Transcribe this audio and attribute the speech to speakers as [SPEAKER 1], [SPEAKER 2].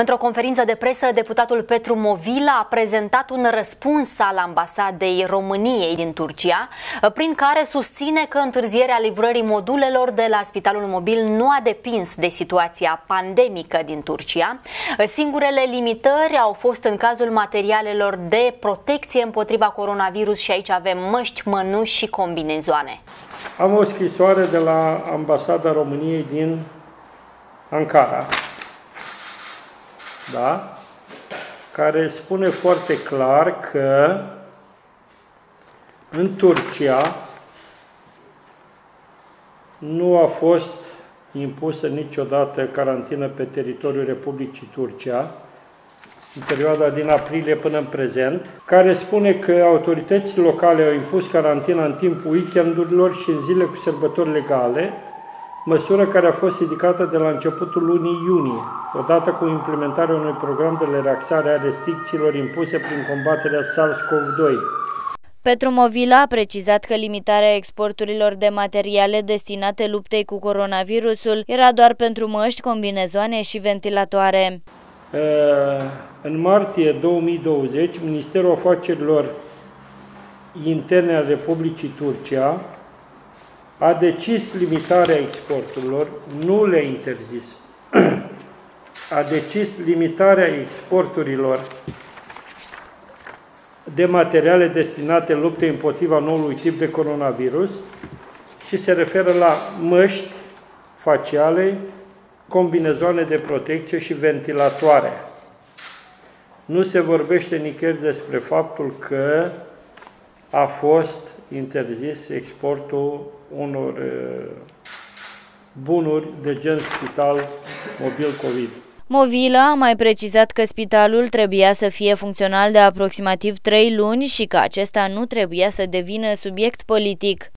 [SPEAKER 1] Într-o conferință de presă, deputatul Petru Movila a prezentat un răspuns al ambasadei României din Turcia, prin care susține că întârzierea livrării modulelor de la Spitalul Mobil nu a depins de situația pandemică din Turcia. Singurele limitări au fost în cazul materialelor de protecție împotriva coronavirus și aici avem măști, mănuși și combinezoane.
[SPEAKER 2] Am o scrisoare de la ambasada României din Ankara da? care spune foarte clar că în Turcia nu a fost impusă niciodată carantină pe teritoriul Republicii Turcia, în perioada din aprilie până în prezent, care spune că autoritățile locale au impus carantina în timpul weekendurilor și în zile cu sărbători legale, măsură care a fost ridicată de la începutul lunii iunie, odată cu implementarea unui program de relaxare a restricțiilor impuse prin combaterea SARS-CoV-2.
[SPEAKER 3] Petru Movila a precizat că limitarea exporturilor de materiale destinate luptei cu coronavirusul era doar pentru măști, combinezoane și ventilatoare.
[SPEAKER 2] În martie 2020, Ministerul Afacerilor Interne al Republicii Turcia a decis limitarea exporturilor, nu le-a interzis, a decis limitarea exporturilor de materiale destinate luptei împotriva noului tip de coronavirus și se referă la măști faciale, combinezoane de protecție și ventilatoare. Nu se vorbește nicăieri despre faptul că a fost interzis exportul unor bunuri de gen spital mobil COVID.
[SPEAKER 3] Movila a mai precizat că spitalul trebuia să fie funcțional de aproximativ 3 luni și că acesta nu trebuia să devină subiect politic.